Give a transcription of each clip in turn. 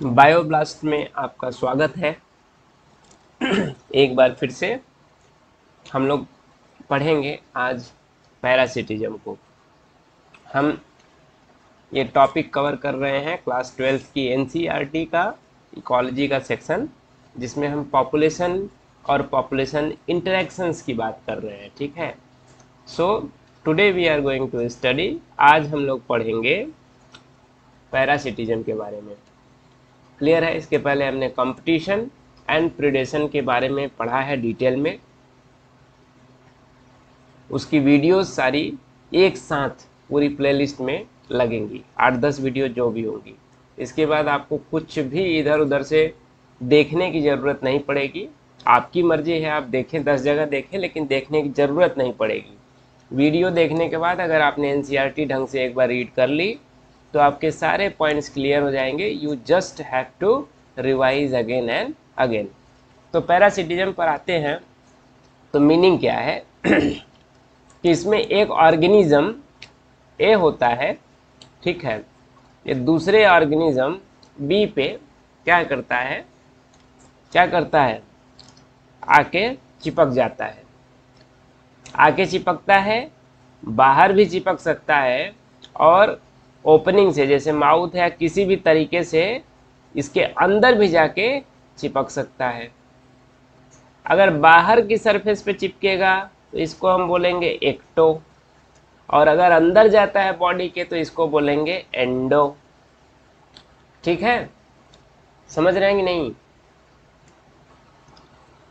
बायोब्लास्ट में आपका स्वागत है। एक बार फिर से हम लोग पढ़ेंगे आज पैरासिटिज्म को। हम ये टॉपिक कवर कर रहे हैं क्लास ट्वेल्थ की एनसीईआरटी का इकोलॉजी का सेक्शन जिसमें हम पॉपुलेशन और पॉपुलेशन इंटरेक्शंस की बात कर रहे हैं, ठीक है? So today we are going to study आज हम लोग पढ़ेंगे पैरासिटिज्म के बारे में। क्लियर है। इसके पहले हमने कंपटीशन एंड प्रिडेशन के बारे में पढ़ा है डिटेल में। उसकी वीडियोस सारी एक साथ पूरी प्लेलिस्ट में लगेंगी। आठ दस वीडियो जो भी होंगी। इसके बाद आपको कुछ भी इधर उधर से देखने की ज़रूरत नहीं पड़ेगी। आपकी मर्ज़ी है, आप देखें, दस जगह देखें, लेकिन देखने की ज़रूरत नहीं पड़ेगी। वीडियो देखने के बाद अगर आपने एन ढंग से एक बार रीड कर ली तो आपके सारे पॉइंट्स क्लियर हो जाएँगे। You just have to revise again and again तो पैरासिटिज्म पर आते हैं। तो मीनिंग क्या है? कि इसमें एक ऑर्गेनिज्म ए होता है, ठीक है? ये दूसरे ऑर्गेनिज्म बी पे क्या करता है? क्या करता है? आके चिपक जाता है। आके चिपकता है, बाहर भी चिपक सकता है और ओपनिंग से, जैसे माउथ है, किसी भी तरीके से इसके अंदर भी जाके चिपक सकता है। अगर बाहर की सरफेस पे चिपकेगा तो इसको हम बोलेंगे एक्टो और अगर अंदर जाता है बॉडी के तो इसको बोलेंगे एंडो ठीक है? समझ रहे हैं कि नहीं?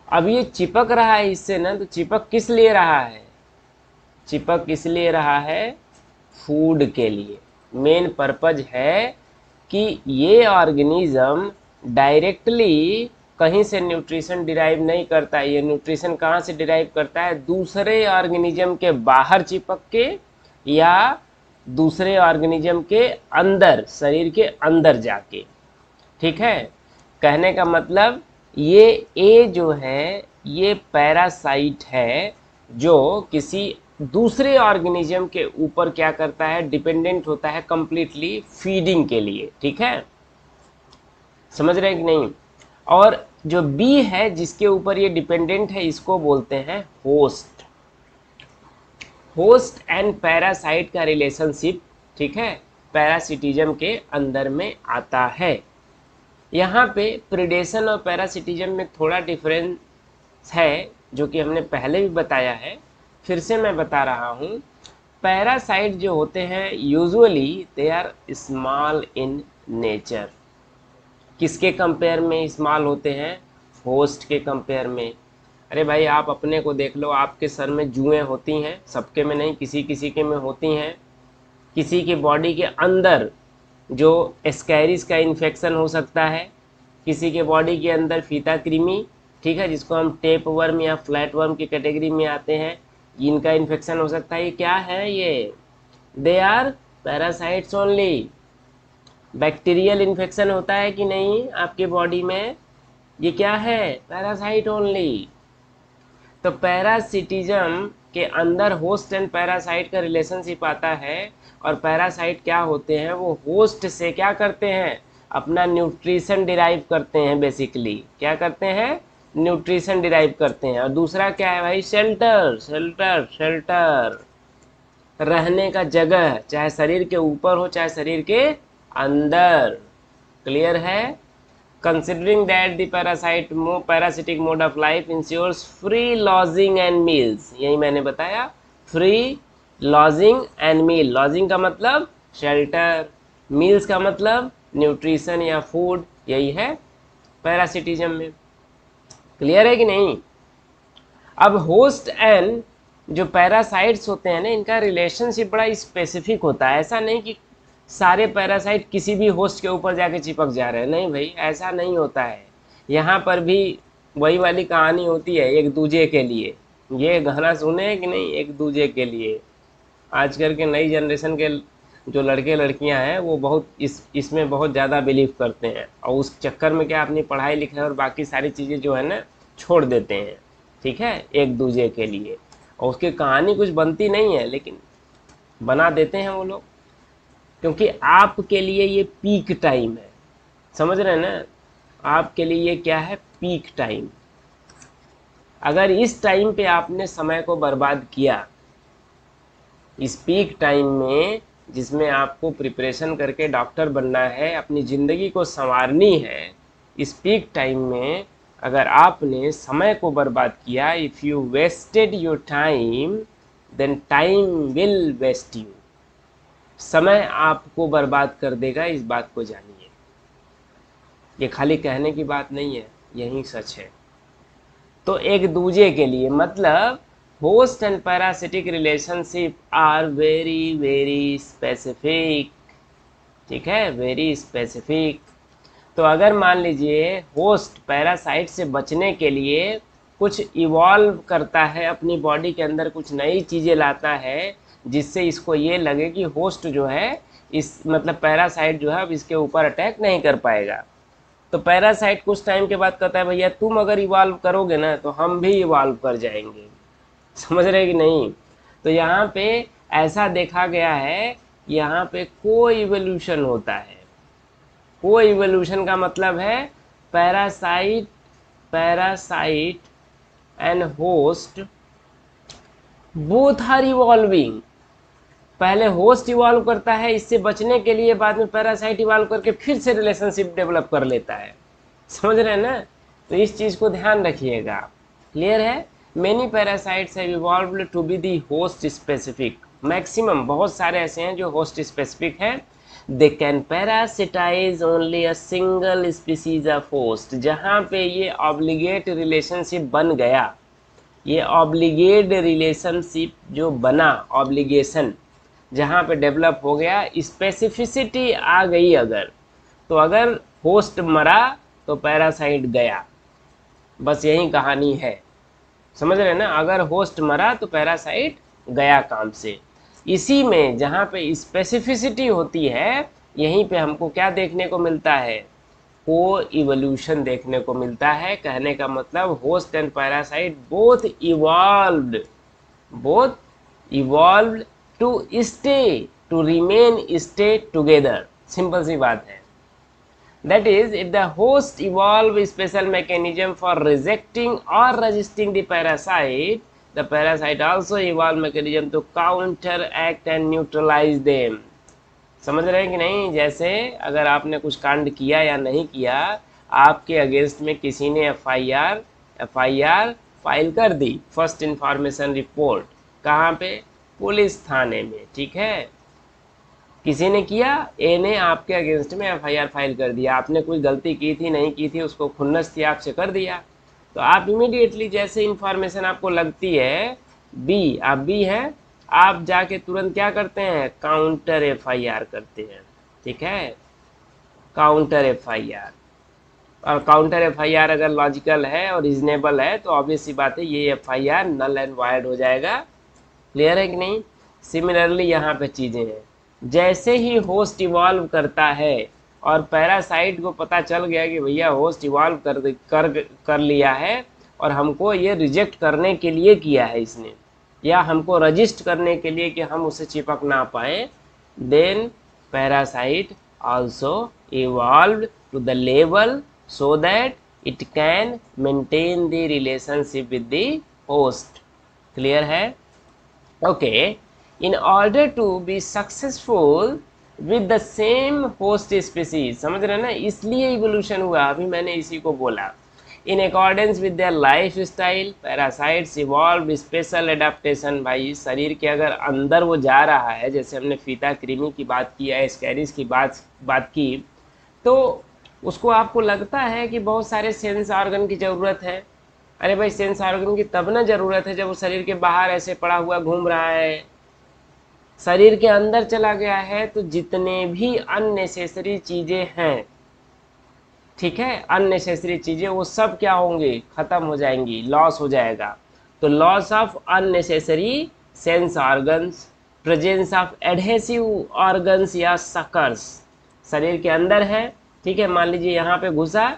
अब ये चिपक रहा है इससे ना तो चिपक किस लिए रहा है? चिपक इसलिए रहा है? फ़ूड के लिए। मेन पर्पज है कि ये ऑर्गेनिज्म डायरेक्टली कहीं से न्यूट्रिशन डिराइव नहीं करता है ये न्यूट्रिशन कहाँ से डिराइव करता है? दूसरे ऑर्गेनिज्म के बाहर चिपक के या दूसरे ऑर्गेनिज्म के अंदर, शरीर के अंदर जाके। ठीक है? कहने का मतलब ये, ए जो है, ये पैरासाइट है जो किसी दूसरे ऑर्गेनिज्म के ऊपर क्या करता है डिपेंडेंट होता है कंप्लीटली फीडिंग के लिए, ठीक है? समझ रहे हैं कि नहीं? और जो बी है, जिसके ऊपर ये डिपेंडेंट है, इसको बोलते हैं होस्ट होस्ट एंड पैरासाइट का रिलेशनशिप ठीक है? पैरासिटिज्म के अंदर में आता है। यहाँ पे प्रिडेशन और पैरासिटिज्म में थोड़ा डिफरेंस है, जो कि हमने पहले भी बताया है। फिर से मैं बता रहा हूँ, पैरासाइट जो होते हैं usually they are small in nature किसके कंपेयर में स्मॉल होते हैं? होस्ट के कंपेयर में। अरे भाई, आप अपने को देख लो, आपके सर में जुएँ होती हैं, सबके में नहीं किसी किसी के में होती हैं। किसी के बॉडी के अंदर जो एस्कैरिस का इन्फेक्शन हो सकता है, किसी के बॉडी के अंदर फीता कृमि ठीक है, जिसको हम टेप वर्म या फ्लैट वर्म की कैटेगरी में आते हैं इनका इन्फेक्शन हो सकता है। ये क्या है ये? They are parasites only bacterial infection होता है कि नहीं आपके बॉडी में? ये क्या है? पैरासाइट ओनली तो पैरासिटिज्म के अंदर होस्ट एंड पैरासाइट का रिलेशनशिप आता है और पैरासाइट क्या होते हैं? वो होस्ट से क्या करते हैं? अपना न्यूट्रिशन डिराइव करते हैं बेसिकली क्या करते हैं? न्यूट्रिशन डिराइव करते हैं। और दूसरा क्या है भाई? Shelter shelter shelter. रहने का जगह चाहे शरीर के ऊपर हो, चाहे शरीर के अंदर। क्लियर है? कंसिडरिंग दैट द पैरासाइट मो parasitic mode of life ensures free lodging and meals यही मैंने बताया। Free lodging and meal lodging का मतलब शेल्टर मील्स का मतलब न्यूट्रिशन या फ़ूड यही है। पैरासिटिज्म में। क्लियर है कि नहीं? अब होस्ट एंड जो पैरासाइट्स होते हैं ना, इनका रिलेशनशिप बड़ा स्पेसिफिक होता है। ऐसा नहीं कि सारे पैरासाइट किसी भी होस्ट के ऊपर जाके चिपक जा रहे हैं। नहीं भाई, ऐसा नहीं होता है। यहाँ पर भी वही वाली कहानी होती है, एक दूजे के लिए। ये गाना सुने कि नहीं? एक दूजे के लिए। आजकल के नई जनरेशन के जो लड़के लड़कियाँ हैं, वो बहुत इस, इसमें बहुत ज़्यादा बिलीव करते हैं। और उस चक्कर में क्या अपनी पढ़ाई लिखाई और बाकी सारी चीज़ें जो है ना, छोड़ देते हैं। ठीक है? एक दूसरे के लिए। और उसकी कहानी कुछ बनती नहीं है, लेकिन बना देते हैं वो लोग। क्योंकि आपके लिए ये पीक टाइम है। समझ रहे हैं ना? आपके लिए ये क्या है? पीक टाइम अगर इस टाइम पे आपने समय को बर्बाद किया, इस पीक टाइम में जिसमें आपको प्रिपरेशन करके डॉक्टर बनना है, अपनी ज़िंदगी को संवारनी है, इस पीक टाइम में अगर आपने समय को बर्बाद किया if you wasted your time then time will waste you समय आपको बर्बाद कर देगा, इस बात को जानिए। ये खाली कहने की बात नहीं है, यही सच है। तो एक दूजे के लिए मतलब host and parasitic relationship are very very specific. ठीक है? वेरी स्पेसिफिक तो अगर मान लीजिए होस्ट पैरासाइट से बचने के लिए कुछ इवॉल्व करता है, अपनी बॉडी के अंदर कुछ नई चीज़ें लाता है, जिससे इसको ये लगे कि होस्ट जो है, इस मतलब पैरासाइट जो है अब इसके ऊपर अटैक नहीं कर पाएगा। तो पैरासाइट कुछ टाइम के बाद कहता है, भैया तुम अगर इवॉल्व करोगे ना तो हम भी इवॉल्व कर जाएँगे। समझ रहे कि नहीं? तो यहाँ पे ऐसा देखा गया है, यहाँ पे को इवोल्यूशन होता है। को इवोल्यूशन का मतलब है parasite parasite and host both are evolving पहले होस्ट इवॉल्व करता है, इससे बचने के लिए बाद में पैरासाइट इवॉल्व करके फिर से रिलेशनशिप डेवलप कर लेता है। समझ रहे हैं ना? तो इस चीज़ को ध्यान रखिएगा। क्लियर है? Many parasites have evolved to be the host specific maximum बहुत सारे ऐसे हैं जो होस्ट स्पेसिफिक है। They can parasitize only a single species of host जहाँ पे ये ऑब्लिगेट रिलेशनशिप बन गया। ये ऑब्लिगेट रिलेशनशिप जो बना ऑब्लिगेशन जहाँ पे डेवलप हो गया स्पेसिफिसिटी आ गई अगर। तो अगर होस्ट मरा तो पैरासाइट गया। बस यही कहानी है। समझ रहे हैं ना? अगर होस्ट मरा तो पैरासाइट गया काम से। इसी में जहाँ पे स्पेसिफिसिटी होती है, यहीं पे हमको क्या देखने को मिलता है? को इवोल्यूशन देखने को मिलता है। कहने का मतलब host and parasite both evolved both evolve to stay to remain stay together simple सी बात है। That is, if the host evolve a special mechanism for rejecting or resisting the parasite, the parasite also evolve mechanism to counteract and neutralize them. समझ रहे हैं कि नहीं जैसे अगर आपने कुछ कांड किया या नहीं किया आपके अगेंस्ट में किसी ने F I R F I R file कर दी फ़र्स्ट इंफॉर्मेशन रिपोर्ट कहाँ पे पुलिस थाने में ठीक है किसी ने किया ए ने आपके अगेंस्ट में एफआईआर फ़ाइल कर दिया। आपने कोई गलती की थी, नहीं की थी, उसको खुन्नस थी, आपसे कर दिया। तो आप इमीडिएटली जैसे इंफॉर्मेशन आपको लगती है बी आप बी है, आप जाके तुरंत क्या करते हैं? काउंटर एफआईआर करते हैं। ठीक है? काउंटर एफआईआर और काउंटर एफआईआर अगर लॉजिकल है और रिजनेबल है तो ऑब्वियस सी बात है, ये एफआईआर नल एंड वायर्ड हो जाएगा। क्लियर है कि नहीं? सिमिलरली यहाँ पे चीज़ें हैं। जैसे ही होस्ट इवॉल्व करता है और पैरासाइट को पता चल गया कि भैया होस्ट इवॉल्व कर कर कर लिया है और हमको ये रिजेक्ट करने के लिए किया है इसने, या हमको रजिस्ट करने के लिए कि हम उसे चिपक ना पाए then parasite also evolve to the level so that it can maintain the relationship with the host clear है okay okay. In order to be successful with the same host species. समझ रहे ना? इसलिए इवोल्यूशन हुआ, अभी मैंने इसी को बोला। In accordance with their lifestyle parasites evolve special adaptation भाई, शरीर के अगर अंदर वो जा रहा है, जैसे हमने फीता कृमि की बात की है स्कैरिस की बात बात की तो उसको आपको लगता है कि बहुत सारे सेंस ऑर्गन की ज़रूरत है। अरे भाई सेंस ऑर्गन की तब ना ज़रूरत है जब वो शरीर के बाहर ऐसे पड़ा हुआ घूम रहा है। शरीर के अंदर चला गया है तो जितने भी अननेसेसरी चीज़ें हैं, ठीक है, अननेसेसरी चीज़ें, वो सब क्या होंगे? ख़त्म हो जाएँगी लॉस हो जाएगा। तो loss of unnecessary sense organs presence of adhesive organs या सकर्स शरीर के अंदर है, ठीक है, मान लीजिए यहाँ पे घुसा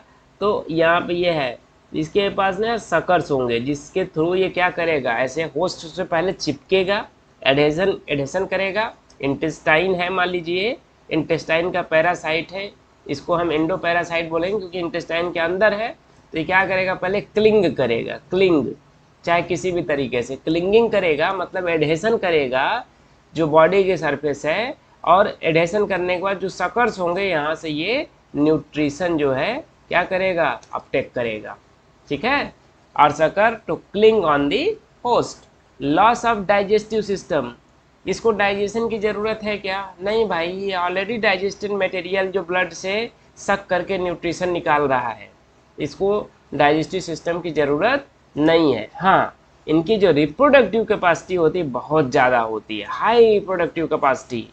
तो यहाँ पे ये यह है इसके पास ना सकर्स होंगे, जिसके थ्रू ये क्या करेगा, ऐसे होस्ट से पहले चिपकेगा एडहेजन एडहेसन करेगा। इंटेस्टाइन है, मान लीजिए। इंटेस्टाइन का पैरासाइट है। इसको हम इंडो पैरासाइट बोलेंगे क्योंकि इंटेस्टाइन के अंदर है। तो ये क्या करेगा? पहले क्लिंग करेगा। क्लिंग, चाहे किसी भी तरीके से। क्लिंगिंग करेगा मतलब एडहेसन करेगा, जो बॉडी के सरफेस है। और एडहेसन करने के बाद जो सकर्स होंगे, यहाँ से ये न्यूट्रिशन जो है, क्या करेगा? अपटेक करेगा। ठीक है? और sucker to cling on the host loss of digestive system इसको डाइजेशन की ज़रूरत है क्या? नहीं भाई, ये ऑलरेडी डाइजेस्टेड मटेरियल जो ब्लड से सक करके न्यूट्रिशन निकाल रहा है। इसको डाइजेस्टिव सिस्टम की ज़रूरत नहीं है। हाँ इनकी जो रिप्रोडक्टिव कैपेसिटी होती है बहुत ज़्यादा होती है। हाई रिप्रोडक्टिव कैपेसिटी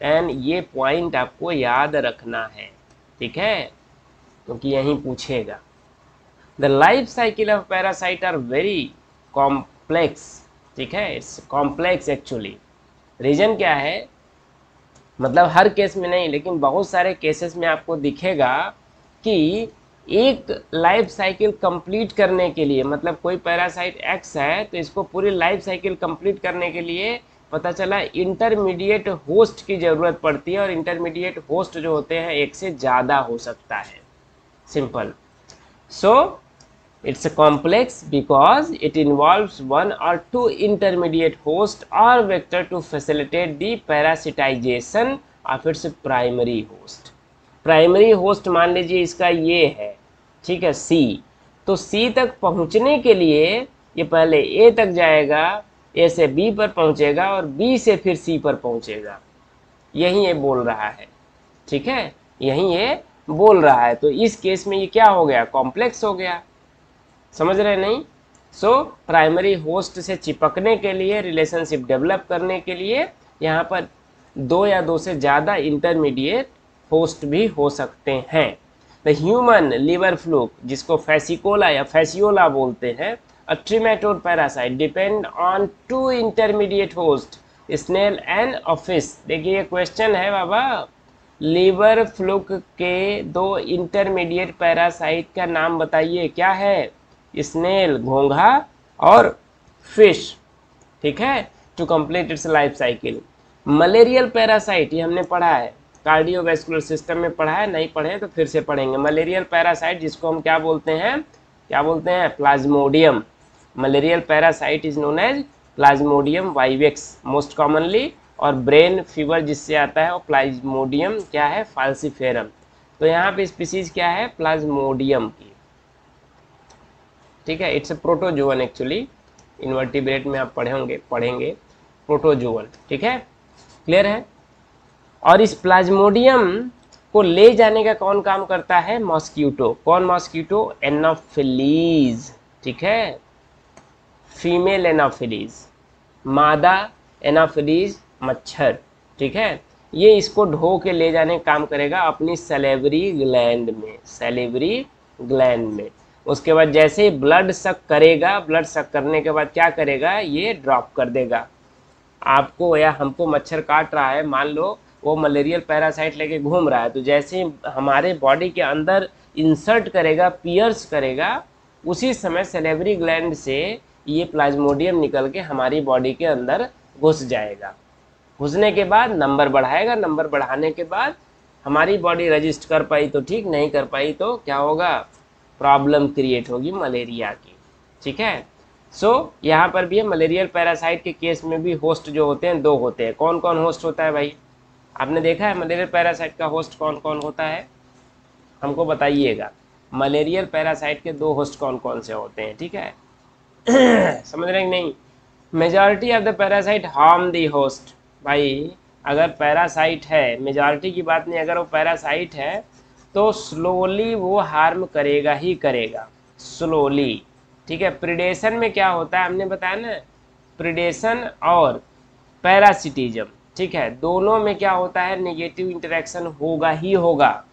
एंड ये पॉइंट आपको याद रखना है। ठीक है? क्योंकि तो यहीं पूछेगा। The life cycle of parasite are very complex ठीक है? इट्स कॉम्प्लेक्स एक्चुअली रीजन क्या है? मतलब हर केस में नहीं, लेकिन बहुत सारे केसेस में आपको दिखेगा कि एक लाइफ साइकिल कंप्लीट करने के लिए मतलब कोई पैरासाइट एक्स है तो इसको पूरी लाइफ साइकिल कंप्लीट करने के लिए पता चला इंटरमीडिएट होस्ट की ज़रूरत पड़ती है और इंटरमीडिएट होस्ट जो होते हैं, एक से ज़्यादा हो सकता है. Simple so it's complex because it involves one और टू इंटरमीडिएट होस्ट और vector to facilitate the parasitization of its primary host primary host मान लीजिए इसका ये है, ठीक है सी तो सी तक पहुँचने के लिए ये पहले ए तक जाएगा ए से बी पर पहुंचेगा और बी से फिर सी पर पहुंचेगा। यही ये बोल रहा है, ठीक है? यही ये बोल रहा है। तो इस केस में ये क्या हो गया? कॉम्प्लेक्स हो गया। समझ रहे नहीं? सो प्राइमरी होस्ट से चिपकने के लिए रिलेशनशिप डेवलप करने के लिए, यहाँ पर दो या दो से ज़्यादा इंटरमीडिएट होस्ट भी हो सकते हैं। द ह्यूमन लिवर फ्लूक जिसको फैसिकोला या फैसियोला बोलते हैं a trematode parasite depend on two intermediate host snail and office देखिए, ये क्वेश्चन है बाबा। लीवर फ्लूक के दो इंटरमीडिएट पैरासाइट का नाम बताइए, क्या है? स्नेल, घोंघा और फ़िश, ठीक है? To complete its life cycle malarial parasite ये हमने पढ़ा है। कार्डियोवैस्कुलर सिस्टम में पढ़ा है, नहीं पढ़े तो फिर से पढ़ेंगे। मलेरियल पैरासाइट जिसको हम क्या बोलते हैं? क्या बोलते हैं? Plasmodium malarial parasite is known as plasmodium vivax most commonly और ब्रेन फीवर जिससे आता है, वो प्लाज्मोडियम क्या है? फाल्सीफेरम तो यहाँ पे स्पीसीज क्या है? प्लाज्मोडियम की। ठीक है? It's a protozoan actually invertebrate में आप पढ़े होंगे, पढ़ेंगे. प्रोटोजोवन ठीक है? क्लियर है? और इस प्लाज्मोडियम को ले जाने का कौन काम करता है? मॉस्क्यूटो कौन मॉस्क्यूटो एनाफिलीज ठीक है? फीमेल एनाफिलीज मादा एनाफिलीज मच्छर, ठीक है? ये इसको ढो के ले जाने का काम करेगा अपनी सेलेवरी ग्लैंड में सेलेवरी ग्लैंड में. उसके बाद जैसे ही ब्लड सक करेगा ब्लड सक करने के बाद क्या करेगा? ये ड्रॉप कर देगा। आपको या हमको मच्छर काट रहा है, मान लो, वो मलेरियल पैरासाइट लेके घूम रहा है तो जैसे ही हमारे बॉडी के अंदर इंसर्ट करेगा पियर्स करेगा, उसी समय सेलेवरी ग्लैंड से ये प्लाज्मोडियम निकल के हमारी बॉडी के अंदर घुस जाएगा। घुसने के बाद नंबर बढ़ाएगा नंबर बढ़ाने के बाद हमारी बॉडी रजिस्ट कर पाई तो ठीक, नहीं कर पाई तो क्या होगा? प्रॉब्लम क्रिएट होगी मलेरिया की ठीक है? सो so, यहाँ पर भी है मलेरियल पैरासाइट के केस में भी होस्ट जो होते हैं दो होते हैं। कौन कौन होस्ट होता है भाई? आपने देखा है मलेरियल पैरासाइट का होस्ट कौन कौन होता है? हमको बताइएगा। मलेरियल पैरासाइट के दो होस्ट कौन कौन से होते हैं ठीक है? समझ रहे नहीं? Majority of the parasite harm the host. भाई अगर पैरासाइट है मेजॉरिटी की बात नहीं अगर वो पैरासाइट है तो स्लोली वो हार्म करेगा ही करेगा स्लोली ठीक है? प्रिडेशन में क्या होता है? हमने बताया ना प्रिडेशन और पैरासिटिज्म ठीक है? दोनों में क्या होता है? नेगेटिव इंटरेक्शन होगा ही होगा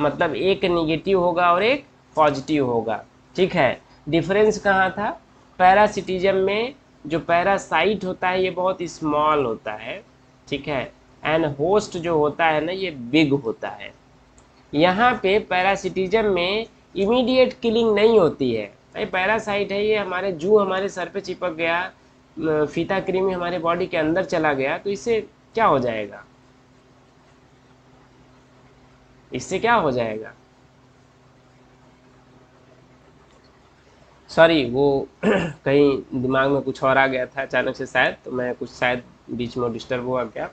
मतलब एक नेगेटिव होगा और एक पॉजिटिव होगा, ठीक है? डिफरेंस कहाँ था? पैरासिटिज्म में जो पैरासाइट होता है, ये बहुत स्मॉल होता है, ठीक है? एंड होस्ट जो होता है ना, ये बिग होता है। यहाँ पे पैरासिटिज्म में इमीडिएट किलिंग नहीं होती है। भाई पैरासाइट है ये, हमारे जू हमारे सर पे चिपक गया फीता क्रीमी हमारे बॉडी के अंदर चला गया तो इससे क्या हो जाएगा? इससे क्या हो जाएगा? सॉरी वो कहीं दिमाग में कुछ और आ गया था अचानक से शायद तो मैं कुछ शायद बीच में डिस्टर्ब हुआ क्या?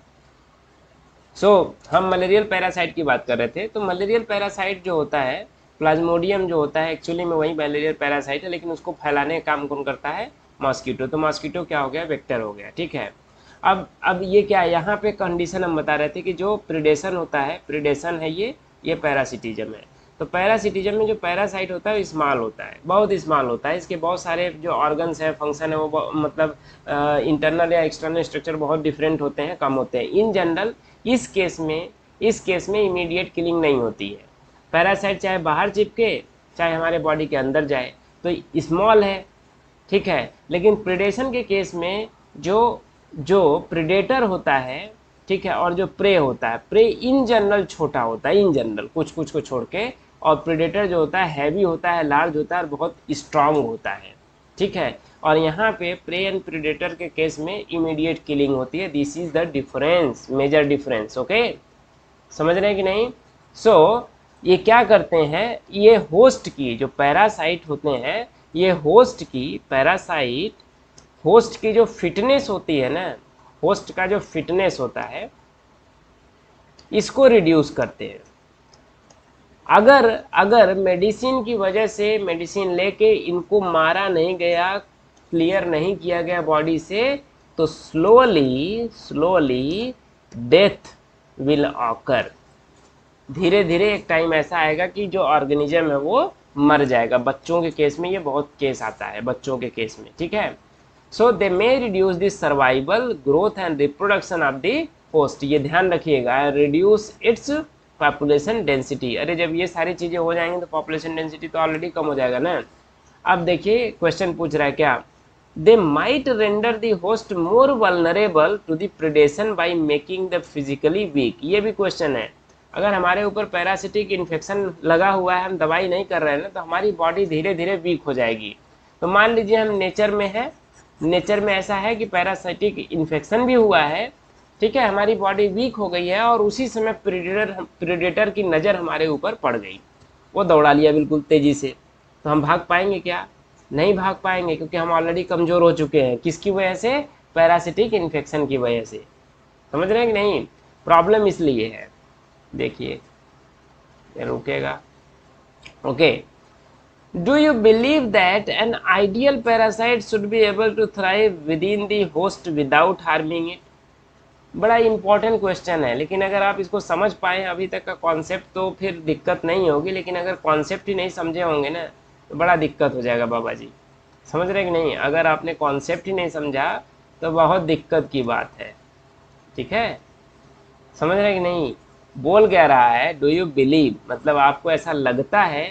सो so, हम मलेरियल पैरासाइट की बात कर रहे थे। तो मलेरियल पैरासाइट जो होता है प्लाज्मोडियम जो होता है एक्चुअली में वही मलेरियल पैरासाइट है लेकिन उसको फैलाने का काम कौन करता है? मॉस्किटो तो मॉस्किटो क्या हो गया? वेक्टर हो गया ठीक है। अब अब ये क्या है? यहाँ पे कंडीशन हम बता रहे थे कि जो प्रिडेशन होता है प्रिडेशन है ये ये पैरासिटिज्म है। तो पैरासिटिज्म में जो पैरासाइट होता है, वो स्मॉल होता है, बहुत स्मॉल होता है। इसके बहुत सारे जो ऑर्गन्स हैं फ़ंक्शन है, वो मतलब इंटरनल या एक्सटर्नल स्ट्रक्चर बहुत डिफरेंट होते हैं, कम होते हैं। इन जनरल इस केस में, इस केस में इमीडिएट किलिंग नहीं होती है। पैरासाइट चाहे बाहर चिपके, चाहे हमारे बॉडी के अंदर जाए तो स्मॉल है, ठीक है। लेकिन प्रिडेशन के केस में जो जो प्रिडेटर होता है, ठीक है, और जो प्रे होता है प्रे इन जनरल छोटा होता है इन जनरल कुछ कुछ को छोड़ के और प्रेडेटर जो होता है हैवी होता है लार्ज होता है और बहुत स्ट्रांग होता है। ठीक है? और यहाँ पे प्रे एंड प्रेडेटर के केस में इमीडिएट किलिंग होती है। This is the difference major difference okay समझ रहे हैं कि नहीं? सो so, ये क्या करते हैं? ये होस्ट की जो पैरासाइट होते हैं ये होस्ट की पैरासाइट होस्ट की जो फिटनेस होती है ना होस्ट का जो फिटनेस होता है इसको रिड्यूस करते हैं। अगर अगर मेडिसिन की वजह से मेडिसिन लेके इनको मारा नहीं गया क्लियर नहीं किया गया बॉडी से तो slowly slowly death will occur धीरे धीरे एक टाइम ऐसा आएगा कि जो ऑर्गेनिज्म है वो मर जाएगा। बच्चों के केस में ये बहुत केस आता है, बच्चों के केस में, ठीक है? So they may reduce this survival growth and reproduction of the host ये ध्यान रखिएगा रिड्यूस इट्स पॉपुलेशन डेंसिटी अरे जब ये सारी चीज़ें हो जाएँगी तो पॉपुलेशन डेंसिटी तो ऑलरेडी कम हो जाएगा ना। अब देखिए क्वेश्चन पूछ रहा है क्या? They might render the host more vulnerable to the predation by making the physically weak ये भी क्वेश्चन है। अगर हमारे ऊपर पैरासिटिक इन्फेक्शन लगा हुआ है, हम दवाई नहीं कर रहे हैं ना तो हमारी बॉडी धीरे धीरे वीक हो जाएगी। तो मान लीजिए हम नेचर में है। नेचर में ऐसा है कि पैरासिटिक इन्फेक्शन भी हुआ है ठीक है, हमारी बॉडी वीक हो गई है और उसी समय प्रीडेटर प्रीडेटर की नज़र हमारे ऊपर पड़ गई। वो दौड़ा लिया बिल्कुल तेज़ी से। तो हम भाग पाएँगे क्या? नहीं भाग पाएँगे, क्योंकि हम ऑलरेडी कमज़ोर हो चुके हैं। किसकी वजह से? पैरासिटिक इन्फेक्शन की वजह से। समझ रहे हैं कि नहीं? प्रॉब्लम इसलिए है। देखिए। रुकेगा। Okay do you believe that an ideal parasite should be able to thrive within the host without harming it बड़ा इंपॉर्टेंट क्वेश्चन है, लेकिन अगर आप इसको समझ पाए अभी तक का कॉन्सेप्ट तो फिर दिक्कत नहीं होगी, लेकिन अगर कॉन्सेप्ट ही नहीं समझे होंगे ना तो बड़ा दिक्कत हो जाएगा बाबा जी। समझ रहे कि नहीं? अगर आपने कॉन्सेप्ट ही नहीं समझा तो बहुत दिक्कत की बात है। ठीक है? समझ रहे कि नहीं? बोल क्या रहा है डू यू बिलीव मतलब आपको ऐसा लगता है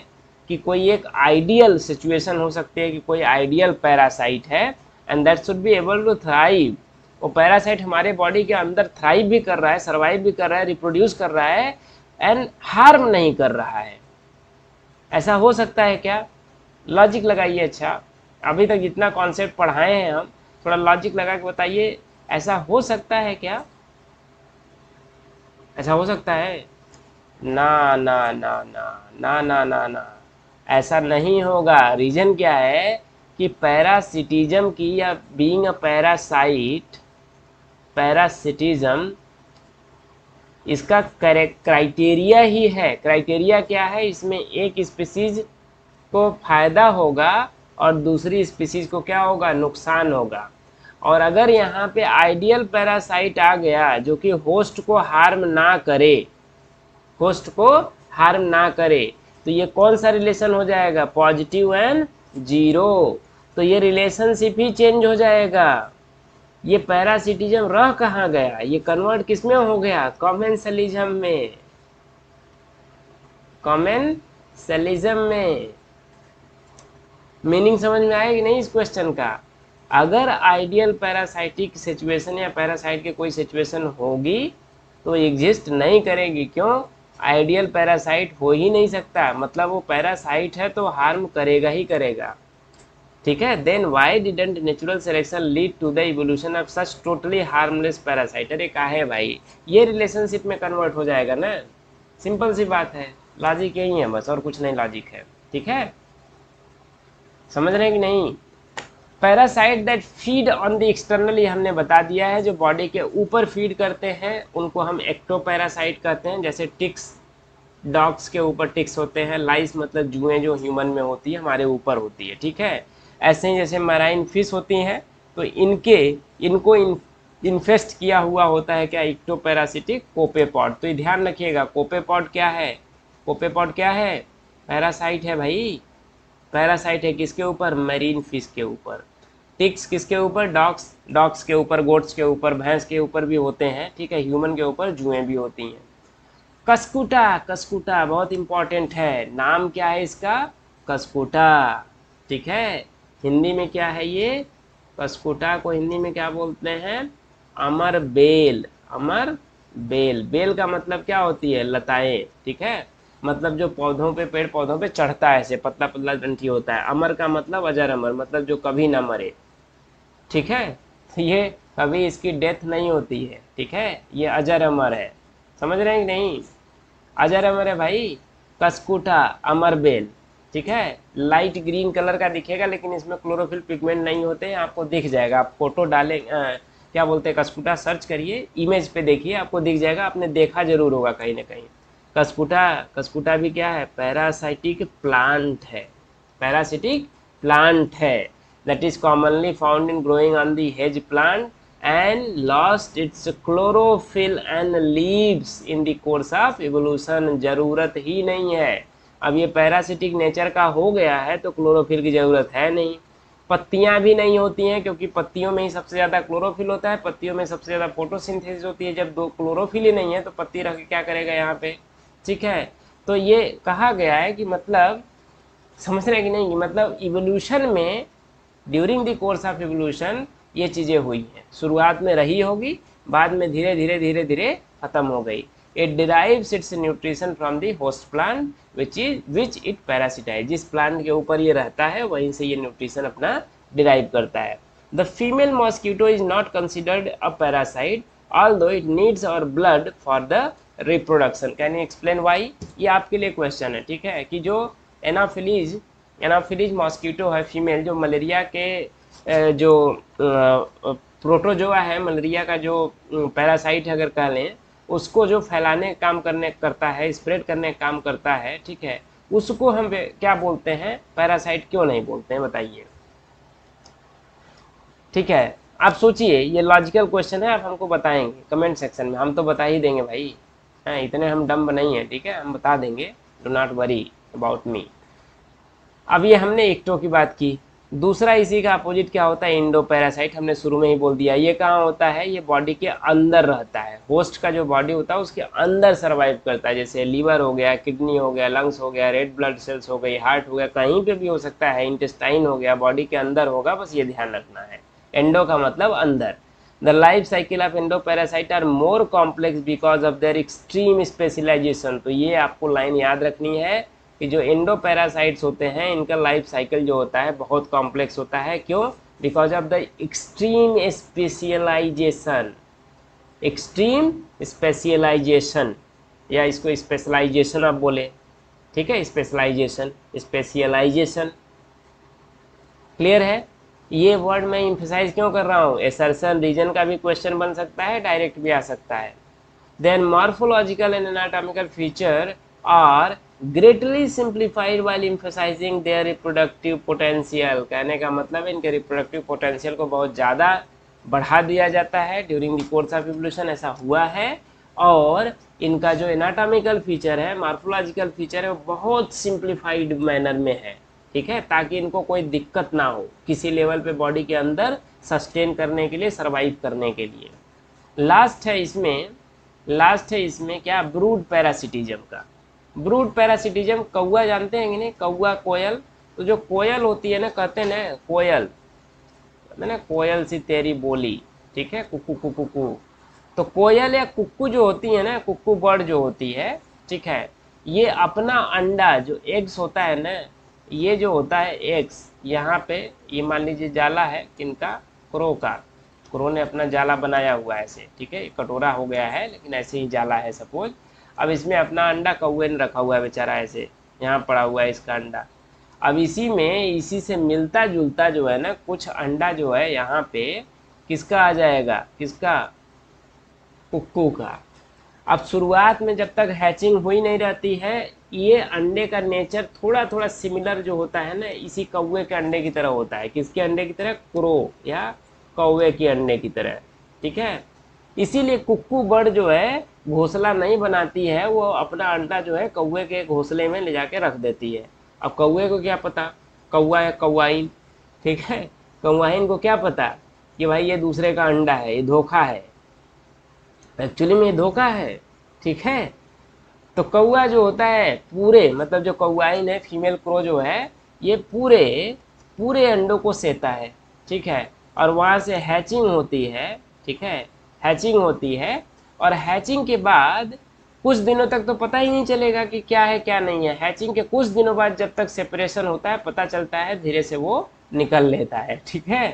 कि कोई एक आइडियल सिचुएशन हो सकती है, कि कोई आइडियल पैरासाइट है and that should be able to thrive वो पैरासाइट हमारे बॉडी के अंदर थ्राइव भी कर रहा है सर्वाइव भी कर रहा है रिप्रोड्यूस कर रहा है एंड हार्म नहीं कर रहा है। ऐसा हो सकता है क्या? लॉजिक लगाइए अच्छा। अभी तक जितना कॉन्सेप्ट पढ़ाए हैं हम, थोड़ा लॉजिक लगा के बताइए, ऐसा हो सकता है क्या? ऐसा हो सकता है? ना ना ना ना ना ना ना ना। ऐसा नहीं होगा। रीजन क्या है कि पैरासिटिज्म की या बीइंग अ पैरासाइट पैरासिटिज्म इसका क्राइटेरिया ही है। क्राइटेरिया क्या है? इसमें एक स्पीसीज को फ़ायदा होगा और दूसरी स्पीसीज को क्या होगा? नुकसान होगा। और अगर यहाँ पे आइडियल पैरासाइट आ गया जो कि होस्ट को हार्म ना करे होस्ट को हार्म ना करे तो ये कौन सा रिलेशन हो जाएगा? पॉजिटिव एंड ज़ीरो तो ये रिलेशनशिप ही चेंज हो जाएगा। ये पैरासिटिज्म रह कहाँ गया? ये कन्वर्ट किसमें हो गया? कॉमेंसलिज्म में। कॉमेंसलिज्म में। मीनिंग समझ में कि नहीं इस क्वेश्चन का? अगर आइडियल पैरासाइटिक सिचुएशन या पैरासाइट की कोई सिचुएशन होगी तो एग्जिस्ट नहीं करेगी। क्यों? आइडियल पैरासाइट हो ही नहीं सकता। मतलब वो पैरासाइट है तो हार्म करेगा ही करेगा। ठीक है? Then why didn't natural selection lead to the evolution of such totally harmless parasite अरे, का है भाई? ये रिलेशनशिप में कन्वर्ट हो जाएगा ना? सिंपल सी बात है। लॉजिक यही है बस, और कुछ नहीं लॉजिक है। ठीक है? समझ रहे हैं कि नहीं? Parasite that feed on the externally हमने बता दिया है, जो बॉडी के ऊपर फ़ीड करते हैं, उनको हम एक्टो पैरासाइट कहते हैं। जैसे टिक्स डॉग्स के ऊपर टिक्स होते हैं। लाइस मतलब जुएँ जो ह्यूमन में होती है, हमारे ऊपर होती है। ठीक है? ऐसे ही जैसे मराइन फ़िश होती हैं तो इनके, इनको इन, इन्फेस्ट किया हुआ होता है क्या? इक्टोपैरासिटिक कोपेपॉड तो ये ध्यान रखिएगा कोपेपॉड क्या है? कोपेपॉड क्या है? पैरासाइट है भाई। पैरासाइट है किसके ऊपर? मरीन फ़िश के ऊपर। टिक्स किसके ऊपर? डॉग्स डॉग्स के ऊपर, गोट्स के ऊपर, भैंस के ऊपर भी होते हैं, ठीक है? ह्यूमन के ऊपर जुएँ भी होती हैं। कसकुटा कसकुटा बहुत इंपॉर्टेंट है। नाम क्या है इसका? कसकुटा, ठीक है? हिंदी में क्या है ये? कसकुटा को हिंदी में क्या बोलते हैं? अमर बेल अमर बेल। बेल का मतलब क्या होती है? लताएँ, ठीक है? मतलब जो पौधों पे, पेड़ पौधों पे चढ़ता है ऐसे पतला पतला डंठी होता है। अमर का मतलब अजर अमर मतलब जो कभी ना मरे, ठीक है? ये कभी इसकी डेथ नहीं होती है, ठीक है? ये अजर अमर है। समझ रहे हैं कि नहीं? अजर अमर है भाई? कसकुटा अमर बेल। ठीक है? लाइट ग्रीन कलर का दिखेगा लेकिन इसमें क्लोरोफिल पिगमेंट नहीं होते हैं आपको दिख जाएगा। आप फ़ोटो डाले आ, क्या बोलते हैं कसकुटा सर्च करिए इमेज पे देखिए आपको दिख जाएगा आपने देखा ज़रूर होगा कहीं ना कहीं। कसकुटा कसकुटा भी क्या है? पैरासाइटिक प्लांट है। पैरासिटिक प्लांट है। That is commonly found in growing on the hedge plant and lost its chlorophyll and leaves in the course of evolution ज़रूरत ही नहीं है। अब ये पैरासिटिक नेचर का हो गया है तो क्लोरोफिल की ज़रूरत है नहीं। पत्तियाँ भी नहीं होती हैं, क्योंकि पत्तियों में ही सबसे ज़्यादा क्लोरोफिल होता है, पत्तियों में सबसे ज़्यादा फोटोसिंथेसिस होती है। जब दो क्लोरोफिल ही नहीं है तो पत्ती रख के क्या करेगा यहाँ पे? ठीक है? तो ये कहा गया है कि मतलब समझ रहे कि नहीं? मतलब इवोल्यूशन में during the course of evolution ये चीज़ें हुई हैं। शुरुआत में रही होगी, बाद में धीरे धीरे धीरे धीरे ख़त्म हो गई। It derives its nutrition from the host plant, which is, which it parasitize. जिस प्लांट के ऊपर ये रहता है, वहीं से ये न्यूट्रिशन अपना डिराइव करता है। The female mosquito is not considered a parasite although it needs our blood for the reproduction. Can you explain why? ये आपके लिए क्वेश्चन है, ठीक है? कि जो एनाफिलीज एनाफिलीज मॉस्किटो है फीमेल जो मलेरिया के जो प्रोटोजोआ है मलेरिया का जो पैरासाइट अगर कह लें उसको जो फैलाने काम करने, करता है स्प्रेड करने काम करता है, ठीक है, उसको हम क्या बोलते हैं? पैरासाइट क्यों नहीं बोलते हैं? बताइए। ठीक है, आप सोचिए, ये लॉजिकल क्वेश्चन है, आप हमको बताएँगे कमेंट सेक्शन में। हम तो बता ही देंगे भाई। हाँ इतने हम डम्ब नहीं है, ठीक है, हम बता देंगे। Do not worry about me अब ये हमने एक्टो की बात की। दूसरा इसी का अपोजिट क्या होता है? इंडो पैरासाइट हमने शुरू में ही बोल दिया। ये कहाँ होता है? ये बॉडी के अंदर रहता है। होस्ट का जो बॉडी होता है, उसके अंदर सर्वाइव करता है। जैसे लीवर हो गया किडनी हो गया लंग्स हो गया रेड ब्लड सेल्स हो गई हार्ट हो गया, कहीं पे भी हो सकता है। इंटेस्टाइन हो गया बॉडी के अंदर होगा, बस ये ध्यान रखना है। एंडो का मतलब अंदर। The life cycle of endo parasite are more complex because of their extreme specialisation तो ये आपको लाइन याद रखनी है। कि जो इंडो पैरासाइट्स होते हैं, इनका लाइफ साइकिल जो होता है, बहुत कॉम्प्लेक्स होता है। क्यों? Because of the extreme specialisation extreme specialisation या इसको स्पेशलाइजेशन आप बोले। ठीक है? स्पेशलाइजेशन स्पेशलाइजेशन क्लियर है? ये वर्ड मैं इम्फेसाइज क्यों कर रहा हूँ? एसरसन रीजन का भी क्वेश्चन बन सकता है डायरेक्ट भी आ सकता है। Then morphological and anatomical feature are greatly simplified while emphasising their reproductive potential कहने का मतलब है, इनके रिप्रोडक्टिव पोटेंशियल को बहुत ज़्यादा बढ़ा दिया जाता है। During the course of evolution ऐसा हुआ है। और इनका जो एनाटॉमिकल फीचर है मार्फोलॉजिकल फीचर है, वो बहुत सिंप्लीफाइड मैनर में है। ठीक है? ताकि इनको कोई दिक्कत ना हो किसी लेवल पे बॉडी के अंदर सस्टेन करने के लिए सर्वाइव करने के लिए। लास्ट है इसमें लास्ट है इसमें क्या? ब्रूड पैरासिटिज्म का। ब्रूड पैरासिटिज्म, कौआ जानते हैं कि नहीं? कौआ, कोयल। तो जो कोयल होती है ना, कहते हैं ना, कोयल। कहते ना, कोयल सी तेरी बोली। ठीक है? कुकू कुकू, कु। तो कोयल या कुक्कू जो होती है ना कुक्कू बर्ड जो होती है, ठीक है? ये अपना अंडा, जो एग्स होता है ना, ये जो होता है एग्स यहाँ पे, ये मान लीजिए जाला है, किनका? क्रो का। क्रो ने अपना जाला बनाया हुआ है ऐसे, ठीक है? कटोरा हो गया है, लेकिन ऐसे ही जाला है, सपोज़। अब इसमें अपना अंडा कौए ने रखा हुआ है बेचारा ऐसे, यहाँ पड़ा हुआ है इसका अंडा। अब इसी में, इसी से मिलता जुलता जो है ना, कुछ अंडा जो है यहाँ पे किसका आ जाएगा? किसका? कुक्कू का। अब शुरुआत में जब तक हैचिंग हुई नहीं रहती है, ये अंडे का नेचर थोड़ा थोड़ा सिमिलर जो होता है ना, इसी कौए के अंडे की तरह होता है। किसके अंडे की तरह? क्रो या कौए के अंडे की तरह। ठीक है? इसीलिए कुक्कू बर्ड जो है घोंसला नहीं बनाती है, वो अपना अंडा जो है कौए के घोंसले में ले जाके रख देती है। अब कौए को क्या पता? कौआ है कौआइन ठीक है? कौआइन को क्या पता कि भाई ये दूसरे का अंडा है, ये धोखा है? एक्चुअली में ये धोखा है, ठीक है? तो कौआ जो होता है, पूरे मतलब जो कौआइन है फीमेल क्रो जो है, ये पूरे पूरे अंडों को सेता है, ठीक है? और वहाँ से हैचिंग होती है, ठीक है? हैचिंग होती है और हैचिंग के बाद कुछ दिनों तक तो पता ही नहीं चलेगा कि क्या है, क्या नहीं है। हैचिंग के कुछ दिनों बाद जब तक सेपरेशन होता है, पता चलता है, धीरे से वो निकल लेता है, ठीक है?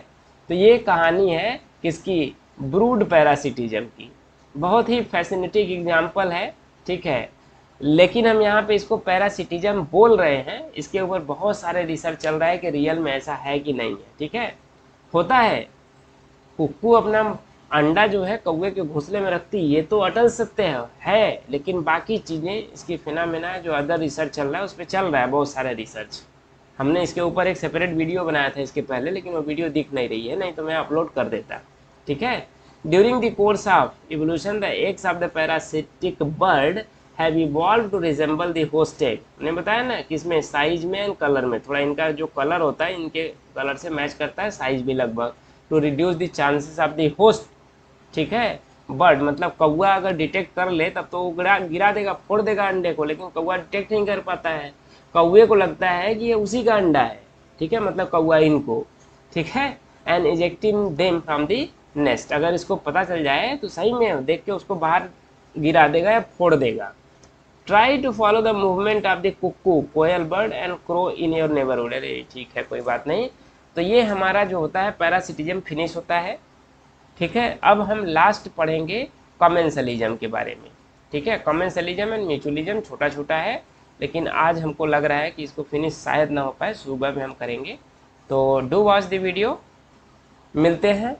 तो ये कहानी है किसकी? ब्रूड पैरासिटिज्म की। बहुत ही फैसिनेटिंग एग्ज़ाम्पल है, ठीक है? लेकिन हम यहाँ पे इसको पैरासिटिज्म बोल रहे हैं। इसके ऊपर बहुत सारे रिसर्च चल रहा है कि रियल में ऐसा है कि नहीं है, ठीक है? होता है। कुक्कू अपना अंडा जो है कौए के घोंसले में रखती ये तो अटल सत्य है, है लेकिन बाकी चीज़ें इसकी फिनामिना जो अदर रिसर्च चल रहा है उस पर चल रहा है बहुत सारे रिसर्च हमने इसके ऊपर एक सेपरेट वीडियो बनाया था इसके पहले लेकिन वो वीडियो दिख नहीं रही है नहीं तो मैं अपलोड कर देता ठीक है? During the course of evolution the eggs of the parasitic bird have evolve to resemble the host egg बताया ना कि इसमें साइज़ में एंड कलर में थोड़ा इनका जो कलर होता है इनके कलर से मैच करता है साइज़ भी लगभग to reduce the chances of the host ठीक है? बर्ड मतलब कौआ अगर डिटेक्ट कर ले, तब तो गिरा गिरा देगा, फोड़ देगा अंडे को, लेकिन कौआ डिटेक्ट नहीं कर पाता है। कौए को लगता है कि ये उसी का अंडा है, ठीक है? मतलब कौआ इनको, ठीक है? And ejecting them from the nest अगर इसको पता चल जाए तो सही में देख के उसको बाहर गिरा देगा या फोड़ देगा। Try to follow the movement of the cuckoo coil bird and crow in your neighbourhood अरे, ठीक है, कोई बात नहीं। तो ये हमारा जो होता है पैरासिटिज्म फिनिश होता है। ठीक है? अब हम लास्ट पढ़ेंगे कॉमेंसलिज्म के बारे में। ठीक है? कॉमेंसलिज्म एंड म्यूचुअलिज्म छोटा छोटा है, लेकिन आज हमको लग रहा है कि इसको फिनिश शायद ना हो पाए, सुबह में हम करेंगे। तो डू वॉच द वीडियो मिलते हैं।